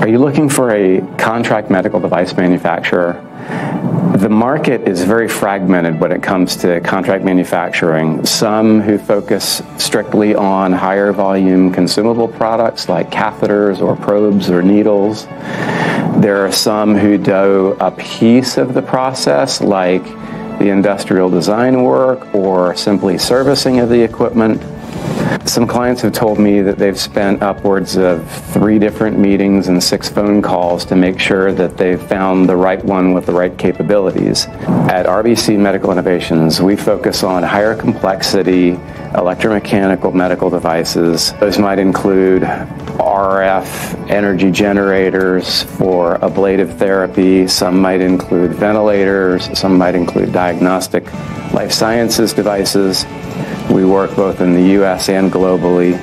Are you looking for a contract medical device manufacturer? The market is very fragmented when it comes to contract manufacturing. Some who focus strictly on higher volume consumable products like catheters or probes or needles. There are some who do a piece of the process like the industrial design work or simply servicing of the equipment. Some clients have told me that they've spent upwards of three different meetings and six phone calls to make sure that they've found the right one with the right capabilities. At RBC Medical Innovations, we focus on higher complexity electromechanical medical devices. Those might include RF energy generators for ablative therapy. Some might include ventilators. Some might include diagnostic life sciences devices. We work both in the US and globally.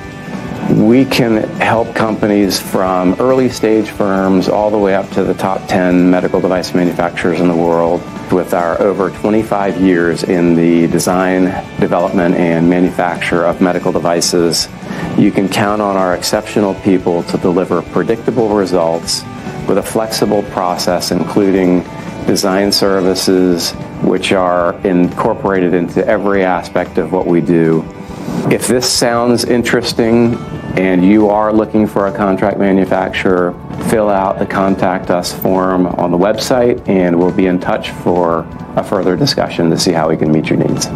We can help companies from early stage firms all the way up to the top 10 medical device manufacturers in the world with our over 25 years in the design, development, and manufacture of medical devices. You can count on our exceptional people to deliver predictable results with a flexible process, including design services, which are incorporated into every aspect of what we do. If this sounds interesting and you are looking for a contract manufacturer, fill out the contact us form on the website and we'll be in touch for a further discussion to see how we can meet your needs.